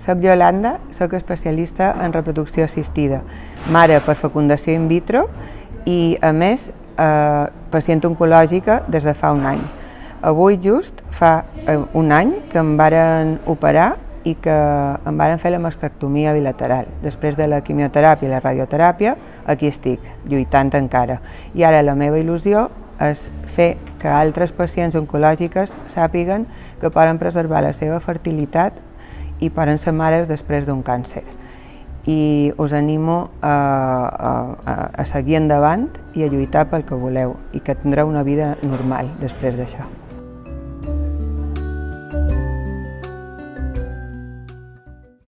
Soc Yolanda, soc especialista en reproducció assistida, mare per fecundació in vitro i, a més, eh, pacient oncològica des de fa un any. Avui just fa eh, un any que em varen operar i que em varen fer la mastectomia bilateral. Després de la quimioteràpia i la radioteràpia, aquí estic, lluitant encara. I ara la meva il·lusió és fer que altres pacients oncològiques sàpiguen que poden preservar la seva fertilitat i poden ser mares després d'un càncer. I us animo a, a, a seguir endavant i a lluitar pel que voleu i que tindreu una vida normal després d'això.